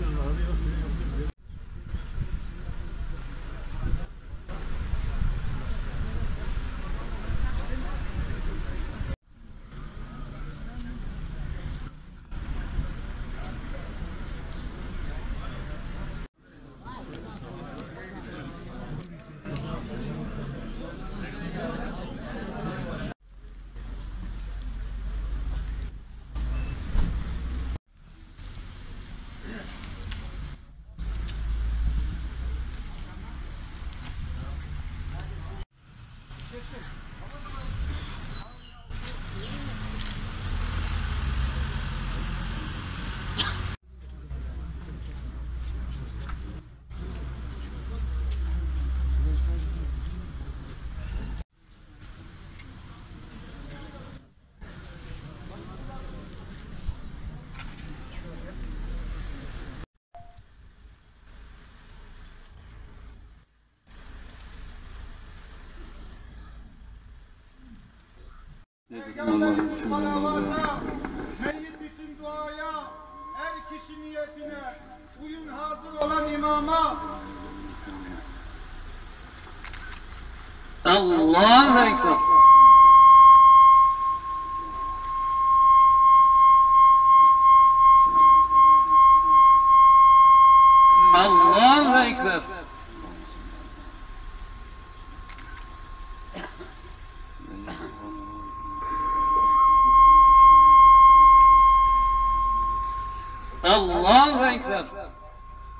No, no. Peygamberimiz salavata, meyit için duaya, her kişi niyetine, uyun hazır olan imama. Allah'a Ekber. Allah'a Ekber.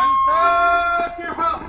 الفاتحة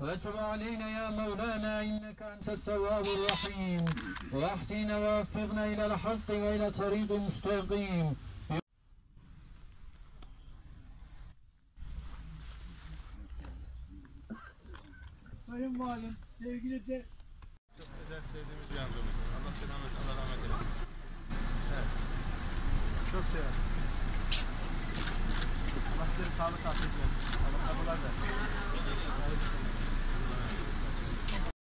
وتب علينا يا مولانا إنك أنت التواب الرحيم واحسن ووفقنا إلى الحق وإلى طريق مستقيم sayın valim, sevgili de... Çok özel sevdiğimiz bir amcamız. Allah selamet, Allah rahmet eylesin. Evet. Çok severim. Allah sizlere sağlık afiyet versin. Allah sabırlar versin.